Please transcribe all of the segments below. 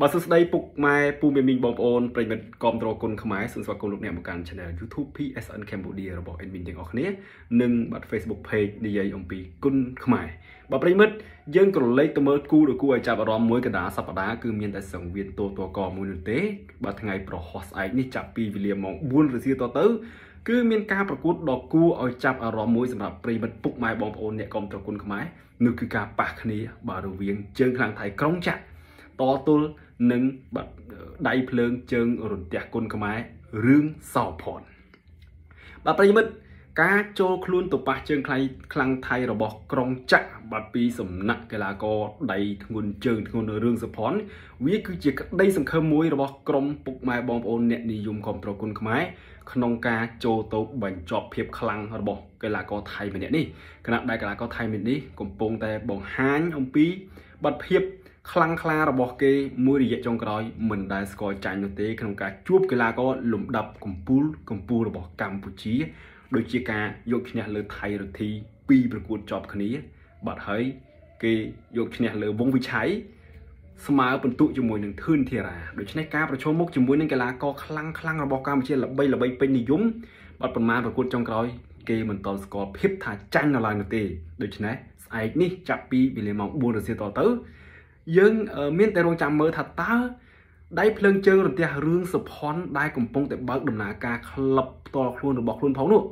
បាទសួស្តីពុកម៉ែពូមីមីងបងប្អូនប្រិយមិត្តគាំទ្រគុណខ្មែរសូមស្វាគមន៍លោកអ្នកមកកាន់ Channel YouTube PSN Cambodia របស់ admin ទាំងអស់គ្នានិងបាទ Facebook Page និយាយអំពីគុណខ្មែរបាទប្រិយមិត្តយើងក៏លេខទៅមើលគូដ៏គួរឲ្យចាប់អារម្មណ៍មួយកណ្ដាលសប្ដាហ៍គឺមានតែសង្វៀនតួតកមួយនោះទេបាទថ្ងៃប្រហោះស្អែកនេះចាប់ពីវេលាម៉ោង4រសៀលតទៅគឺមានការប្រកួតដ៏គួរឲ្យចាប់អារម្មណ៍មួយសម្រាប់ប្រិយមិត្តពុកម៉ែបងប្អូនអ្នកគាំទ្រគុណខ្មែរនោះគឺការប៉ះគ្នាបាទរវាងជើងខ្លាំងថៃក្រុងចាក់ តទល់និងបាត់ដៃភ្លើងជើងរន្ទះគុណខ្មែររឿងសោផនបាទប្រិមិត្តការចូលខ្លួនទៅប៉ះជើងខ្លៃខ្លាំងថៃរបស់ក្រុងចាក់បាត់ពីសំណាក់កីឡាករដៃធ្ងន់ជើងធ្ងន់រឿងសុផនវាគឺជាក្តីសង្ឃឹមមួយរបស់ក្រុមពុកម៉ែបងប្អូនអ្នកនិយមគ្រប់ត្រគុណខ្មែរក្នុងការចូលទៅបញ្ចប់ភាពខ្លាំងរបស់កីឡាករថៃម្នាក់នេះគណៈដែលកីឡាករថៃម្នាក់នេះកំពុងតែបង្ហាញអំពីបាត់ភាព ខ្លាំងក្លារបស់គេមួយរយៈចុងក្រោយមិនដែលស្គាល់ចាញ់នោះទេក្នុងការជួបកីឡាករលំដាប់កំពូលកំពូលរបស់កម្ពុជាដូចជាការយកឈ្នះលើថៃរទ្ធីពីរប្រកួតជាប់គ្នា បាត់ហើយគេយកឈ្នះលើវងវិឆ័យស្មើពិន្ទុជាមួយនឹងធឿនធីរ៉ាដូច្នេះការប្រឈមមុខជាមួយនឹងកីឡាករខ្លាំងខ្លាំងរបស់កម្ពុជាល្បីល្បីពេញនិយមបាត់ប្រមាណប្រកួតចុងក្រោយគេមិនតន់ស្គាល់ភាពថាចាញ់នៅឡើយនោះទេដូច្នេះស្អែកនេះចាប់ពីវេលាម៉ោង4រសៀលតទៅ យើងមានតែរងចាំមើលថាតើដៃភ្លើងជើងរន្ទះរឿងសុផុនដែលកំពុងតែបើកដំណើរការក្លឹបផ្ទាល់ខ្លួនរបស់ខ្លួនផងនោះ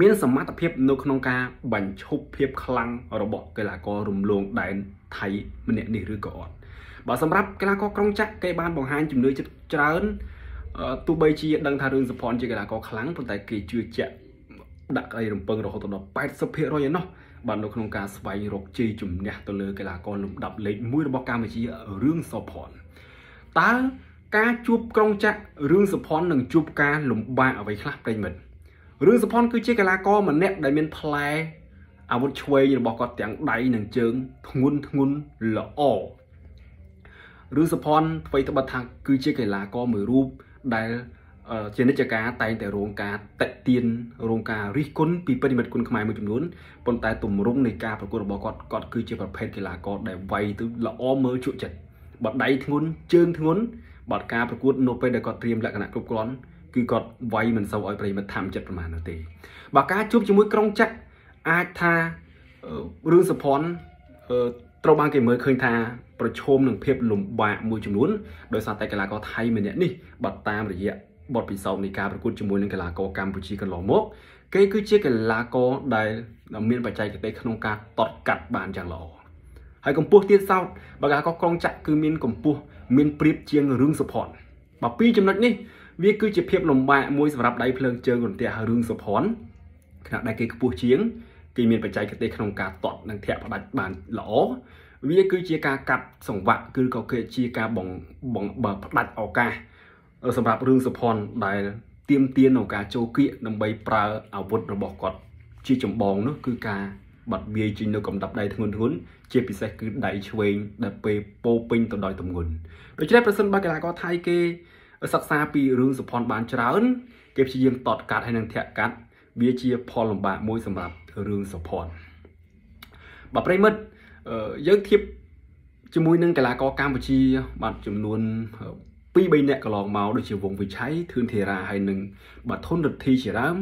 មានសមត្ថភាពនៅក្នុងការបញ្ឈប់ភាពខ្លាំងរបស់កីឡាកររំលងដែនថៃម្នាក់នេះឬក៏អត់បើសម្រាប់កីឡាករក្រុងចាក់គេបានបង្ហាញជំនឿចិត្តច្រើនទោះបីជាដឹងថារឿងសុផុនជាកីឡាករខ្លាំងប៉ុន្តែគេជឿជាក់ ដាក់ក្តីរំពឹងរហូតដល់80%ឯណោះបាទនៅក្នុងការស្វែងរកជ័យជំនះទៅលើកីឡាករលំដាប់លេខ1របស់កម្ពុជារឿងសុផុនតើការជួបក្រុងចាក់រឿងសុផុននឹងជួបការលំបាកអ្វីខ្លះប្រិមិត្តរឿងសុផុនគឺជាកីឡាករម្នាក់ដែលមានផ្លែអាវុធឆ្វេងរបស់គាត់ទាំងដៃនិងជើងធ្ងន់ធ្ងន់ល្អរឿងសុផុនអ្វីត្បិតថាគឺជាកីឡាករមួយរូបដែល ជានិច្ចការតែងតែរងការតិទៀនរងការរិះគន់ពីប្រិមិត្តគុណខ្មែរមួយចំនួនប៉ុន្តែទម្រង់នៃការប្រកួតរបស់គាត់គាត់គឺជាប្រភេទកីឡាករដែលវាយទៅល្អមើលជក់ចិត្តបាត់ដៃធ្ងន់ជើងធ្ងន់បាត់ការប្រកួតនៅពេលដែលគាត់ត្រៀមលក្ខណៈគ្រប់គ្រាន់គឺគាត់វាយមិនសូវឲ្យប្រិមិត្ត tham ចិត្តប្រមាណនោះទេបើការជួបជាមួយក្រុងចាក់អាចថារឿងសុផុនត្រូវបានគេមើលឃើញថាប្រឈមនឹងភាពលំបាកមួយចំនួនដោយសារតែកីឡាករថៃម្នាក់នេះបាត់តាមរយៈ បទពិសោធន៍នៃការប្រកួតជាមួយនឹងកីឡាករកម្ពុជាកន្លងមកគេគឺជាកីឡាករដែលមានបច្ចេកទេសក្នុងការតត់កាត់បានយ៉ាងល្អហើយកម្ពស់ទៀតសោតបើកីឡាករក្រុងចាក់គឺមានកម្ពស់មានប្រៀបជាងរឿងសុផនបើពីរចំណុចនេះវាគឺជាភាពលំបាកមួយសម្រាប់ដៃភ្លើងជើងរន្ទះរឿងសុផនខណៈដែលគេខ្ពស់ជាងគេមានបច្ចេកទេសក្នុងការតត់និងធាក់ផ្ដាច់បានល្អវាគឺជាការកាត់សង្វាក់គឺក៏គឺជាការបងបងបើផ្ដាច់ឱកាស សម្រាប់រឿងសុផនដែលទៀមទាននៅការចូលគៀកដើម្បីប្រើអាវុធរបស់គាត់ជាចម្បងនោះគឺការបាត់វាយចេញនៅកំដាប់ដៃធ្ងន់ធ្ងន់ជាពិសេសគឺដៃឆ្វេងដែលពេលពោពេញទៅដោយទម្ងន់ដូច្នេះប្រសិនបើកីឡាករថៃគេសិក្សាពីរឿងសុផនបានច្រើនគេព្យាយាមតតកាត់ហើយនឹងធាក់កាត់វាជាផលលំបាកមួយសម្រាប់រឿងសុផនបាទប្រិមិត្តយើងធៀបជាមួយនឹងកីឡាករកម្ពុជាបាទចំនួន 2 3នាក់កន្លងមកដូចជាវងវិឆ័យធឿនធីរ៉ាហើយនិងបាទធុនរិទ្ធីជាដើម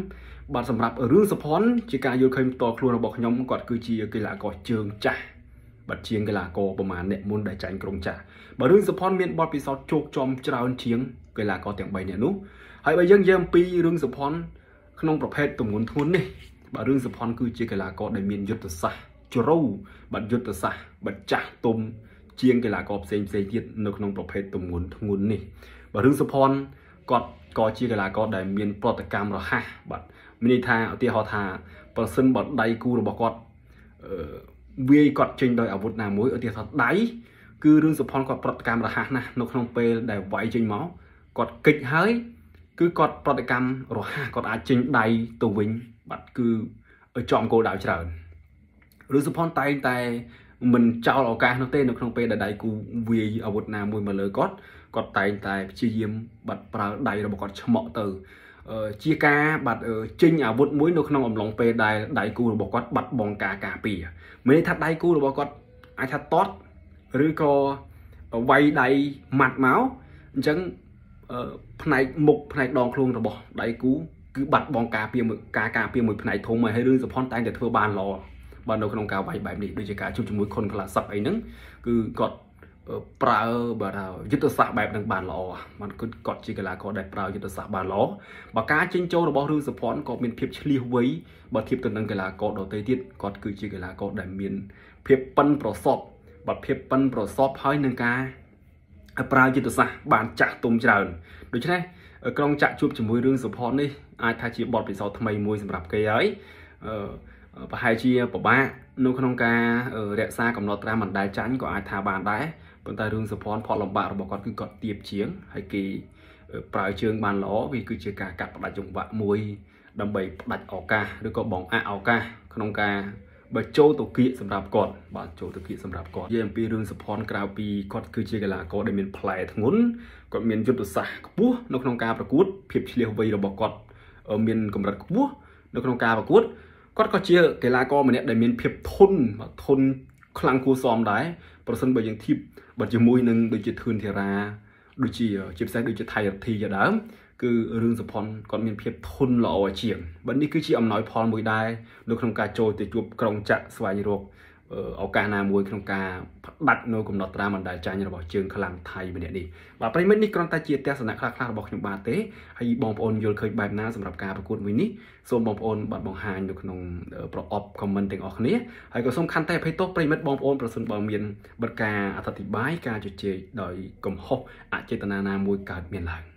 បាទសម្រាប់រឿងសុផុនជាការយល់ឃើញផ្ទាល់ខ្លួនរបស់ខ្ញុំគាត់គឺជាកីឡាករជើងចាស់បាទជាងកីឡាករប្រមាណអ្នកមុនដែលចាញ់ក្រុងចាស់បើរឿងសុផុនមានបទពិសោធន៍ជោគជាំច្រើនជាងកីឡាករទាំង3នាក់នោះហើយបើយើងនិយាយអំពីរឿងសុផុនក្នុងប្រភេទទម្ងន់ធ្ងន់នេះបាទរឿងសុផុនគឺជាកីឡាករដែលមានយុទ្ធសាស្ត្រជ្រៅបាទយុទ្ធសាស្ត្របាទចាស់ទុំ ជាងកីឡាករផ្សេងផ្សេងទៀតនៅក្នុងប្រភេទទម្ងន់ធ្ងន់នេះបាទរឿងសុផុនគាត់ក៏ជាកីឡាករដែលមានប្រតិកម្មរហ័សបាទមានន័យថាឧទាហរណ៍ថាប្រសិនបើដៃគូរបស់គាត់អឺវាយគាត់ចេញដោយអាវុធណាមួយឧទាហរណ៍ថាដៃគឺរឿងសុផុនគាត់ប្រតិកម្មរហ័សណាស់នៅក្នុងពេលដែលវាយចេញមកគាត់កិច្ចហើយគឺគាត់ប្រតិកម្មរហ័សគាត់អាចចេញដៃទៅវិញបាទគឺចំគោលដៅច្រើនឬសុផុនតែងតែ មិនចោលឱកាសនោះទេនៅក្នុងពេលដែលដៃគូវាយអាវុធណាមួយមកលើគាត់គាត់តែងតែព្យាយាមបាត់ប្រើដៃរបស់គាត់ឆ្មក់ទៅជាការបាត់ចេញអាវុធមួយនៅក្នុងអំឡុងពេលដែលដៃគូរបស់គាត់បាត់បង់ការការពារមានន័យថាដៃគូរបស់គាត់អាចថាតតឬក៏វាយដៃម៉ាត់មកអញ្ចឹងផ្នែកមុខផ្នែកដងខ្លួនរបស់ដៃគូគឺបាត់បង់ការពារការការពារមួយផ្នែកធំហើយរឿងសុផុនតែងតែធ្វើបានល្អ បាទនៅក្នុងការវាយបែបនេះដូចជាការជួបជាមួយខុនក្លាសឹកអីហ្នឹងគឺគាត់ប្រើបាទយុទ្ធសាស្ត្របែបហ្នឹងបានល្អបានគាត់ជាកីឡាករដែលប្រើយុទ្ធសាស្ត្របានល្អបើការចេញចូលរបស់រឿងសុផុនក៏មានភាពឆ្លៀសវៃបើធៀបទៅនឹងកីឡាករដទៃទៀតគាត់គឺជាកីឡាករដែលមានភាពប៉ិនប្រសពបាទភាពប៉ិនប្រសពហើយនឹងការប្រើយុទ្ធសាស្ត្របានចាស់ទុំច្រើនដូច្នេះក្រុងចាក់ជួបជាមួយរឿងសុផុននេះអាចថាជាបទពិសោធន៍ថ្មីមួយសម្រាប់គេហើយអឺ ប្រហែលជាពិបាកនៅក្នុងការរក្សាកំណត់ត្រាមិនដែលចាញ់ក៏អាចថាបានដែរប៉ុន្តែរឿងសុភ័ណ្ឌផលលំបាករបស់គាត់គឺគាត់ទៀបជាងហើយគេប្រើជើងបានល្អវាគឺជាការកាត់ផ្ដាច់ចង្វាក់មួយដើម្បីផ្ដាច់ឱកាសឬក៏បងអាក់ឱកាសក្នុងការបើចូលទៅគៀកសម្រាប់គាត់បាទចូលទៅគៀកសម្រាប់គាត់និយាយអំពីរឿងសុភ័ណ្ឌក្រៅពីគាត់គឺជាកីឡាករដែលមានផ្លែធ្ងន់គាត់មានយុទ្ធសាស្ត្រខ្ពស់នៅក្នុងការប្រកួតភាពឆ្លៀសវៃរបស់គាត់មានកម្រិតខ្ពស់នៅក្នុងការប្រកួត គាត់ក៏ជាកីឡាករម្នាក់ដែលមានភាពធន់បាទធន់ខ្លាំងគួរសមដែរប្រសិនបើយើងធៀបបើជាមួយនឹងដូចជាធឿនធីរ៉ាដូចជាជាពិសេសដូចជាថៃរទ្ធីជាដើមគឺរឿងសុផុនគាត់មានភាពធន់ល្អជាងបើនេះគឺជាអំណោយផលមួយដែរនៅក្នុងការចូលទៅជួបក្រុងចាក់ស្វែងរក ឱកាសណាមួយក្នុងការផ្ដាច់នៅកំណត់ត្រាបណ្ដាចាញ់របស់ជើងខ្លាំងថៃម្នាក់នេះបាទប្រិមិត្តនេះគ្រាន់តែជាទស្សនៈខ្លះៗរបស់ខ្ញុំបាទទេហើយបងប្អូនយល់ឃើញបែបណាសម្រាប់ការប្រកួតមួយនេះសូមបងប្អូនបាទបង្ហាញនៅក្នុងប្រអប់ comment ទាំងអស់គ្នាហើយក៏សូមខន្តីអភ័យទោសប្រិមិត្តបងប្អូនប្រសិនបើមានបទការអធិប្បាយការជជែកដោយកំហុសអចេតនាណាមួយកើតមានឡើង